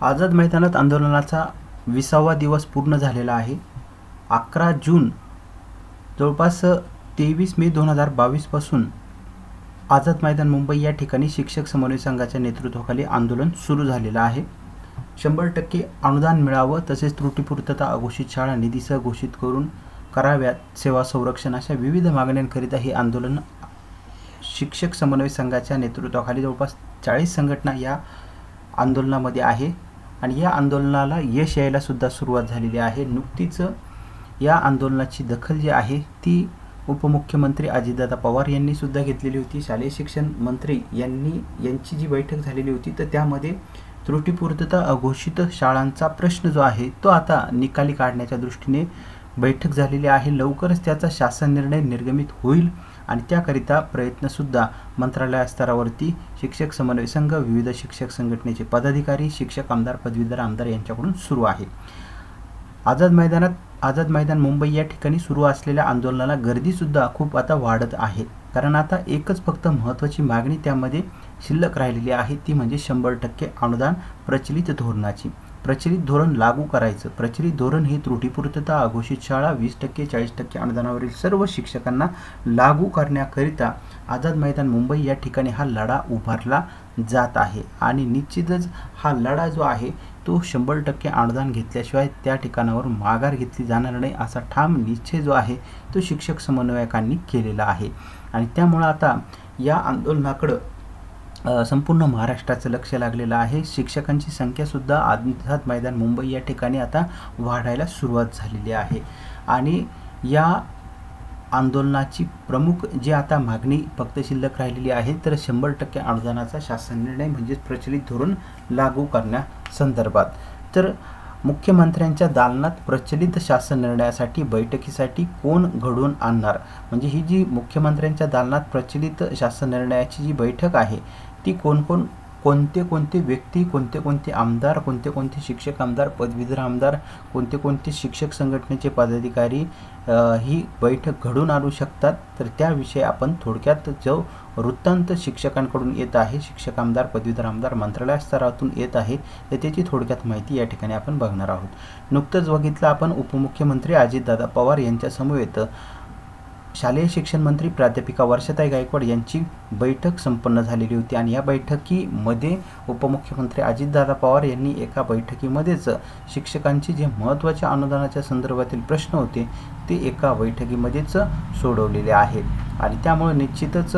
आझाद मैदानात आंदोलनाचा विसावा दिवस पूर्ण झालेला आहे. अकरा जून जवळपास तेवीस मे दोन हजार बावीसपासून आझाद मैदान मुंबई या ठिकाणी शिक्षक समन्वय संघाच्या नेतृत्वाखाली आंदोलन सुरू झालेलं आहे. शंभर टक्के अनुदान मिळावं तसेच त्रुटीपूर्तता अघोषित शाळा निधीसह घोषित करून कराव्यात सेवा संरक्षण अशा विविध मागण्यांकरिता हे आंदोलन शिक्षक समन्वय संघाच्या नेतृत्वाखाली जवळपास चाळीस संघटना या आंदोलनामध्ये आहे. आणि या आंदोलनाला यश यायला सुद्धा सुरुवात झालेली आहे. नुकतीच या आंदोलनाची दखल जी आहे ती उपमुख्यमंत्री अजितदादा पवार यांनी सुद्धा घेतलेली होती. शालेय शिक्षण मंत्री यांनी यांची जी बैठक झालेली होती तर त्यामध्ये त्रुटीपूर्तता अघोषित शाळांचा प्रश्न जो आहे तो आता निकाली काढण्याच्या दृष्टीने बैठक झालेली आहे. लवकरच त्याचा शासन निर्णय निर्गमित होईल. आणि त्याकरिता प्रयत्नसुद्धा मंत्रालया स्तरावरती शिक्षक समन्वय संघ विविध शिक्षक संघटनेचे पदाधिकारी शिक्षक आमदार पदवीधर आमदार यांच्याकडून सुरू आहे. आझाद मैदानात आझाद मैदान मुंबई या ठिकाणी सुरू असलेल्या आंदोलनाला गर्दीसुद्धा खूप आता वाढत आहे. कारण आता एकच फक्त महत्त्वाची मागणी त्यामध्ये शिल्लक राहिलेली आहे ती म्हणजे शंभर टक्के अनुदान प्रचलित धोरणाची. प्रचलित धोरण लागू करायचं. प्रचलित धोरण ही त्रुटीपूर्तता अघोषित शाळा वीस टक्के चाळीस टक्के अनुदानावरील सर्व शिक्षकांना लागू करण्याकरिता आझाद मैदान मुंबई या ठिकाणी हा लढा उभारला जात आहे. आणि निश्चितच हा लढा जो आहे तो शंभर टक्के अनुदान घेतल्याशिवाय त्या ठिकाणावर माघार घेतली जाणार नाही असा ठाम निश्चय जो आहे तो शिक्षक समन्वयकांनी केलेला आहे. आणि त्यामुळं आता या आंदोलनाकडं संपूर्ण महाराष्ट्राचं लक्ष लागलेलं आहे. शिक्षकांची संख्यासुद्धा आझाद मैदान मुंबई या ठिकाणी आता वाढायला सुरुवात झालेली आहे. आणि या आंदोलनाची प्रमुख जी आता मागणी फक्त शिल्लक राहिलेली आहे तर शंभर टक्के अनुदानाचा शासन निर्णय म्हणजेच प्रचलित धोरण लागू करण्यासंदर्भात. तर मुख्यमंत्र्यांच्या दालनात प्रचलित शासन निर्णयासाठी बैठकीसाठी कोण घडवून आणणार? म्हणजे ही जी मुख्यमंत्र्यांच्या दालनात प्रचलित शासन निर्णयाची जी बैठक आहे ती कोण कोण कोणते कोणते व्यक्ती कोणते कोणते आमदार कोणते कोणते शिक्षक आमदार पदवीधर आमदार कोणते कोणते शिक्षक संघटनेचे पदाधिकारी ही बैठक घडून आणू शकतात. तर त्याविषयी आपण थोडक्यात जो वृत्तांत शिक्षकांकडून येत आहे शिक्षक आमदार पदवीधर आमदार मंत्रालय स्तरातून येत आहे तर त्याची थोडक्यात माहिती या ठिकाणी आपण बघणार आहोत. नुकतंच बघितलं आपण उपमुख्यमंत्री अजितदादा पवार यांच्यासमवेत शालेय शिक्षण मंत्री प्राध्यापिका वर्षाताई गायकवाड यांची बैठक संपन्न झालेली होती आणि या बैठकीमध्ये उपमुख्यमंत्री अजितदादा पवार यांनी एका बैठकीमध्येच शिक्षकांचे जे महत्त्वाच्या अनुदानाच्या संदर्भातील प्रश्न होते ते एका बैठकीमध्येच सोडवलेले आहेत. आणि त्यामुळे निश्चितच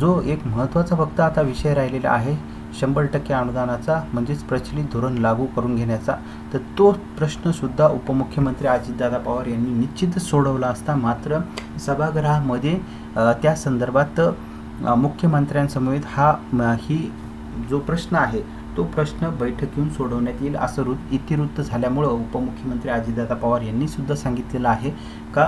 जो एक महत्त्वाचा फक्त आता विषय राहिलेला आहे शंभर टक्के अनुदानाचा म्हणजेच प्रचलित धोरण लागू करून घेण्याचा. तर तो प्रश्नसुद्धा उपमुख्यमंत्री अजितदादा पवार यांनी निश्चितच सोडवला असता मात्र सभागृहामध्ये त्या संदर्भात मुख्यमंत्र्यांसमवेत हा ही जो प्रश्न आहे तो प्रश्न बैठक घेऊन सोडवण्यात येईल असं वृत्त इतिवृत्त झाल्यामुळं उपमुख्यमंत्री अजितदादा पवार यांनी सुद्धा सांगितलेलं आहे का?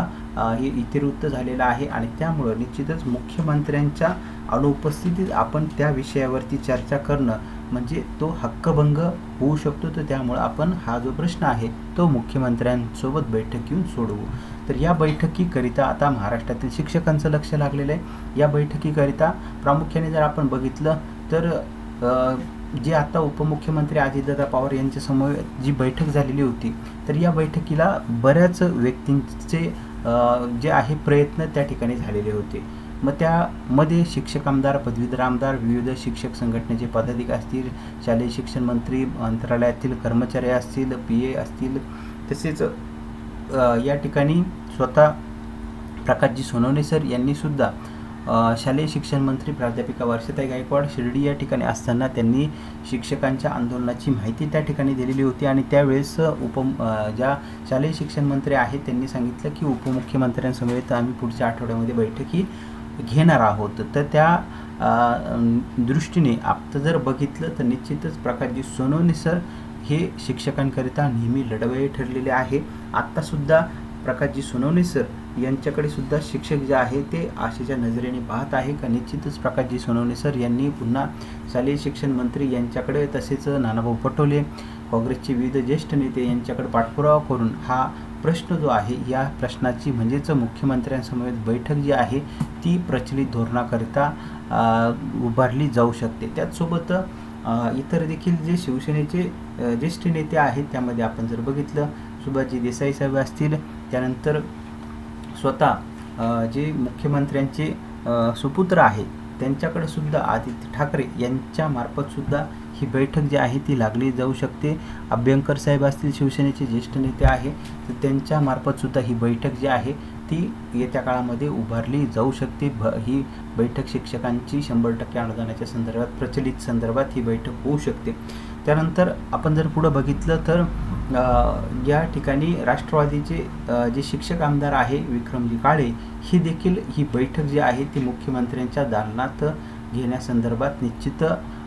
हे इतिवृत्त झालेलं आहे आणि त्यामुळं निश्चितच मुख्यमंत्र्यांच्या अनुपस्थितीत आपण त्या विषयावरती चर्चा करणं म्हणजे तो हक्कभंग होऊ शकतो. तर त्यामुळं आपण हा जो प्रश्न आहे तो मुख्यमंत्र्यांसोबत बैठक घेऊन सोडवू. तर या बैठकीकरिता आता महाराष्ट्रातील शिक्षकांचं लक्ष लागलेलं आहे. या बैठकीकरिता प्रामुख्याने जर आपण बघितलं तर जे आता उपमुख्यमंत्री अजितदादा पवार यांच्यासमोर जी बैठक झालेली होती तर या बैठकीला बऱ्याच व्यक्तींचे जे आहे प्रयत्न त्या ठिकाणी झालेले होते. मग त्यामध्ये शिक्षक आमदार पदवीधर आमदार विविध शिक्षक संघटनेचे पदाधिकारी असतील शालेय शिक्षण मंत्री मंत्रालयातील कर्मचारी असतील पी ए असतील तसेच या ठिकाणी स्वतः प्रकाशजी सोनवणे सर यांनीसुद्धा शालेय शिक्षण मंत्री प्राध्यापिका वर्षताई गायकवाड शिर्डी या ठिकाणी असताना त्यांनी शिक्षकांच्या आंदोलनाची माहिती त्या ठिकाणी दिलेली होती आणि त्यावेळेस उप ज्या शालेय शिक्षण मंत्री आहेत त्यांनी सांगितलं की उपमुख्यमंत्र्यांसमवेत आम्ही पुढच्या आठवड्यामध्ये बैठकी घेणार आहोत. तर त्या दृष्टीने आपलं जर बघितलं तर निश्चितच प्रकाशजी सोनवणे सर हे शिक्षकांकरिता नेहमी लढवय ठरलेले आहे. आत्तासुद्धा प्रकाशजी सोनवणे सर यांच्याकडे सुद्धा शिक्षक जे आहे ते आशेच्या नजरेने पाहत आहे. का निश्चितच प्रकाशजी सोनवणे सर यांनी पुन्हा शालेय शिक्षण मंत्री यांच्याकडे तसेच नानाभाऊ पटोले काँग्रेसचे विविध ज्येष्ठ नेते यांच्याकडे पाठपुरावा करून हा प्रश्न जो आहे या प्रश्नाची म्हणजेच मुख्यमंत्र्यांसमवेत बैठक जी आहे ती प्रचलित धोरणाकरिता उभारली जाऊ शकते. त्याचसोबत इतर देखील जे शिवसेनेचे ज्येष्ठ नेते आहेत त्यामध्ये आपण जर बघितलं सुभाषजी देसाई साहेब असतील त्यानंतर स्वतः जे मुख्यमंत्र्यांचे सुपुत्र आहेत त्यांच्याकडे सुद्धा आदित्य ठाकरे यांच्यामार्फत सुद्धा ही बैठक जी आहे ती लागली जाऊ शकते. अभ्यंकर साहेब असतील शिवसेनेचे ज्येष्ठ नेते आहे तर त्यांच्यामार्फत सुद्धा ही बैठक जी आहे ती येत्या काळामध्ये उभारली जाऊ शकते. भ ही बैठक शिक्षकांची शंभर टक्के अनुदानाच्या संदर्भात प्रचलित संदर्भात ही बैठक होऊ शकते. त्यानंतर आपण जर पुढं बघितलं तर या ठिकाणी राष्ट्रवादीचे जे शिक्षक आमदार आहे विक्रमजी काळे ही देखील ही बैठक जी आहे ती मुख्यमंत्र्यांच्या दालनात घेण्यासंदर्भात निश्चित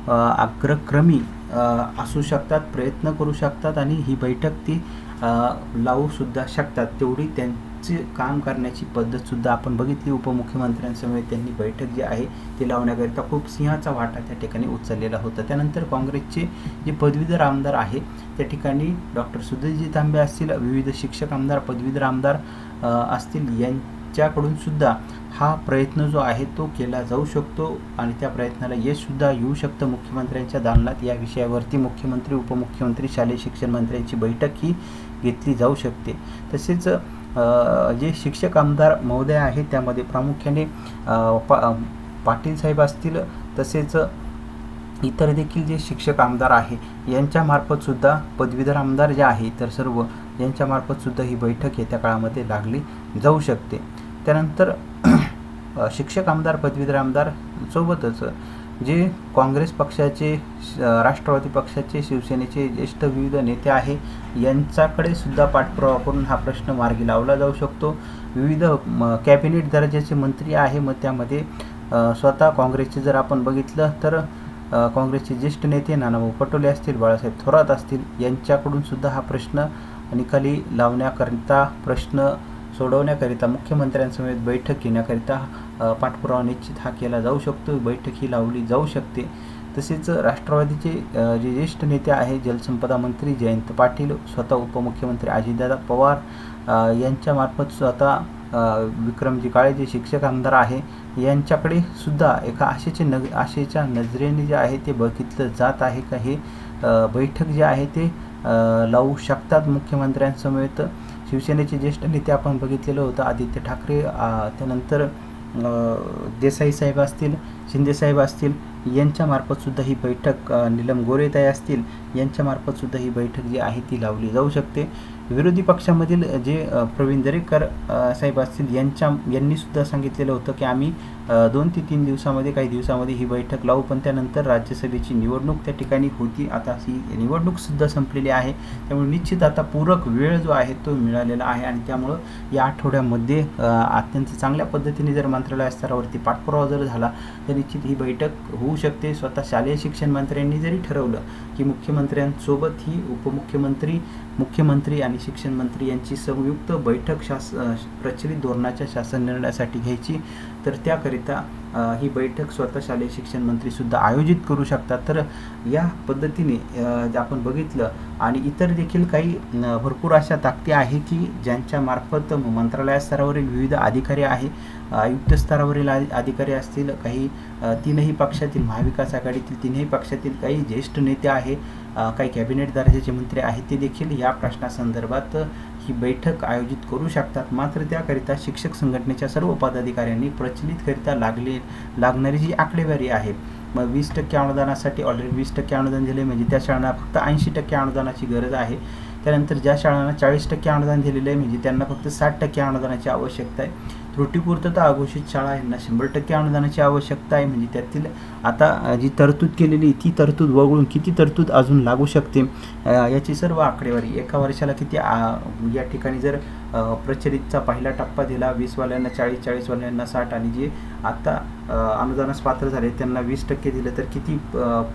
अग्रक्रमी असू शकतात प्रयत्न करू शकतात आणि ही बैठक ती लावूसुद्धा शकतात. तेवढी त्यांचे काम करण्याची पद्धतसुद्धा आपण बघितली. उपमुख्यमंत्र्यांसमवेत त्यांनी बैठक जी आहे ती लावण्याकरिता खूप सिंहाचा वाटा त्या ठिकाणी उचललेला होता. त्यानंतर काँग्रेसचे जे पदवीधर आमदार आहे त्या ठिकाणी डॉक्टर सुधीरजी तांबे असतील विविध शिक्षक आमदार पदवीधर आमदार असतील यांच्याकडून सुद्धा हा प्रयत्न जो आहे तो केला जाऊ शकतो आणि त्या प्रयत्नाला यशसुद्धा येऊ शकतं. मुख्यमंत्र्यांच्या दालनात या विषयावरती मुख्यमंत्री उपमुख्यमंत्री शालेय शिक्षण मंत्र्यांची बैठक ही घेतली जाऊ शकते. तसेच जे शिक्षक आमदार महोदय आहेत त्यामध्ये प्रामुख्याने पा पाटील साहेब असतील तसेच इतर देखील जे शिक्षक आमदार आहे यांच्यामार्फतसुद्धा पदवीधर आमदार जे आहे तर सर्व यांच्यामार्फतसुद्धा ही बैठक येत्या काळामध्ये लागली जाऊ शकते. त्यानंतर शिक्षक आमदार पदवीधर आमदार सोबतच जे काँग्रेस पक्षाचे राष्ट्रवादी पक्षाचे शिवसेनेचे ज्येष्ठ विविध नेते आहे यांच्याकडे सुद्धा पाठपुरावा करून हा प्रश्न मार्गी लावला जाऊ शकतो. विविध कॅबिनेट दर्जाचे मंत्री आहे मग त्यामध्ये स्वतः काँग्रेसचे जर आपण बघितलं तर काँग्रेसचे ज्येष्ठ नेते नानाभाऊ पटोले असतील बाळासाहेब थोरात असतील यांच्याकडून सुद्धा हा प्रश्न निकाली लावण्याकरिता प्रश्न सोडवण्याकरिता मुख्यमंत्र्यांसमवेत बैठक घेण्याकरिता पाठपुरावा निश्चित हा केला जाऊ शकतो. बैठक ही लावली जाऊ शकते. तसेच राष्ट्रवादीचे जे ज्येष्ठ नेते आहे जलसंपदा मंत्री जयंत पाटील स्वतः उपमुख्यमंत्री अजितदादा पवार यांच्यामार्फत स्वतः विक्रमजी काळे जे शिक्षक आमदार आहे यांच्याकडे सुद्धा एका आशेचे नग आशेच्या नजरेने जे आहे ते बघितलं जात आहे का हे बैठक जे आहे ते लावू शकतात मुख्यमंत्र्यांसमवेत. शिवसेनेचे ज्येष्ठ नेते आपण बघितलेलं होतं आदित्य ठाकरे त्यानंतर देसाई साहेब असतील शिंदेसाहेब असतील यांच्यामार्फतसुद्धा ही बैठक नीलम गोरेताई असतील यांच्यामार्फतसुद्धा ही बैठक जी आहे ती लावली जाऊ शकते. विरोधी पक्षामधील जे प्रवीण दरेकर साहेब असतील यांच्या यांनीसुद्धा सांगितलेलं होतं की आम्ही दोन ते तीन दिवसामध्ये काही दिवसामध्ये ही बैठक लावू पण त्यानंतर राज्यसभेची निवडणूक त्या ठिकाणी होती. आता ही निवडणूकसुद्धा संपलेली आहे. त्यामुळे निश्चित आता पूरक वेळ जो आहे तो मिळालेला आहे आणि त्यामुळं या आठवड्यामध्ये अत्यंत चांगल्या पद्धतीने जर मंत्रालय स्तरावरती पाठपुरावा जर झाला तर निश्चित ही बैठक होऊ शकते. स्वतः शालेय शिक्षण मंत्र्यांनी जरी ठरवलं की मुख्यमंत्र्यांसोबत ही उपमुख्यमंत्री मुख्यमंत्री आणि शिक्षण मंत्री यांची संयुक्त बैठक शास प्रचलित धोरणाच्या शासन निर्णयासाठी घ्यायची. तर त्याकरिता ही बैठक स्वतः शालेय शिक्षण मंत्रीसुद्धा आयोजित करू शकतात. तर या पद्धतीने आपण बघितलं आणि इतर देखील काही भरपूर अशा ताकदी आहे की ज्यांच्यामार्फत मंत्रालय स्तरावरील विविध अधिकारी आहे आयुक्त स्तरावरील अधिकारी असतील काही तीनही पक्षातील महाविकास आघाडीतील तीनही पक्षातील काही ज्येष्ठ नेते आहे काही कॅबिनेट दर्जाचे मंत्री आहेत ते देखील या प्रश्नासंदर्भात ही बैठक आयोजित करू शकतात. मात्र त्याकरिता शिक्षक संघटनेच्या सर्व पदाधिकाऱ्यांनी प्रचलितकरिता लागले लागणारी जी आकडेवारी आहे मग वीस टक्के अनुदानासाठी ऑलरेडी वीस टक्के अनुदान दिले म्हणजे त्या शाळांना फक्त ऐंशी टक्के अनुदानाची गरज आहे. त्यानंतर ज्या शाळांना चाळीस टक्के अनुदान दिलेलं आहे म्हणजे त्यांना फक्त साठ टक्के अनुदानाची आवश्यकता आहे. त्रुटीपूर्तता अघोषित शाळा यांना शंभर टक्के अनुदानाची आवश्यकता आहे. म्हणजे त्यातील आता जी तरतूद केलेली ती तरतूद वगळून किती तरतूद अजून लागू शकते? याची सर्व आकडेवारी. एका वर्षाला किती या ठिकाणी जर प्रचलितचा पहिला टप्पा दिला वीसवाल्यांना चाळीस चाळीसवाल्यांना साठ आणि जे आता अनुदानास पात्र झाले त्यांना वीस टक्के दिलं तर किती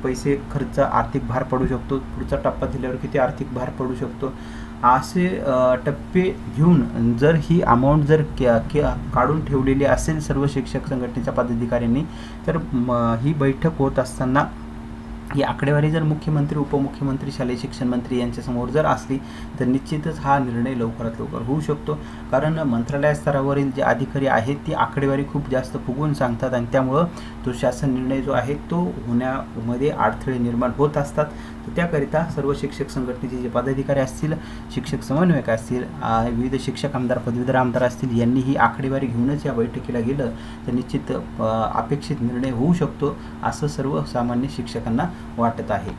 पैसे खर्च आर्थिक भार पडू शकतो? पुढचा टप्पा दिल्यावर किती आर्थिक भार पडू शकतो? असे टप्पे घेऊन जर ही अमाऊंट जर काढून ठेवलेली असेल सर्व शिक्षक संघटनेच्या पदाधिकाऱ्यांनी तर ही बैठक होत असताना ही आकडेवारी जर मुख्यमंत्री उपमुख्यमंत्री शालेय शिक्षण मंत्री यांच्यासमोर जर असली तर निश्चितच हा निर्णय लवकरात लवकर होऊ शकतो. कारण मंत्रालय स्तरावरील जे अधिकारी आहेत ती आकडेवारी खूप जास्त फुगवून सांगतात आणि त्यामुळं तो शासन निर्णय जो आहे तो होण्यामध्ये अडथळे निर्माण होत असतात. तर त्याकरिता सर्व शिक्षक संघटनेचे जे पदाधिकारी असतील शिक्षक समन्वयक असतील विविध शिक्षक आमदार पदवीधर आमदार असतील यांनी ही आकडेवारी घेऊनच या बैठकीला गेलं तर निश्चित अपेक्षित निर्णय होऊ शकतो असं सर्वसामान्य शिक्षकांना वाटत आहे.